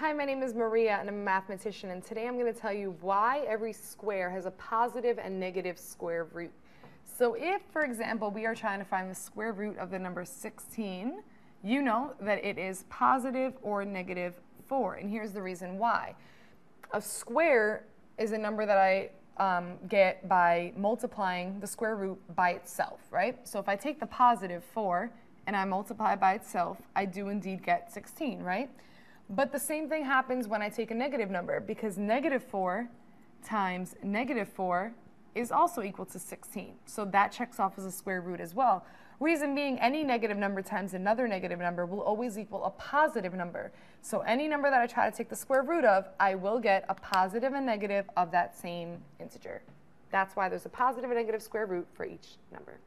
Hi, my name is Maria and I'm a mathematician and today I'm going to tell you why every square has a positive and negative square root. So if, for example, we are trying to find the square root of the number 16, you know that it is positive or negative 4. And here's the reason why. A square is a number that I um, get by multiplying the square root by itself, right? So if I take the positive 4 and I multiply by itself, I do indeed get 16, right? But the same thing happens when I take a negative number because negative 4 times negative 4 is also equal to 16. So that checks off as a square root as well. Reason being, any negative number times another negative number will always equal a positive number. So any number that I try to take the square root of, I will get a positive and negative of that same integer. That's why there's a positive and negative square root for each number.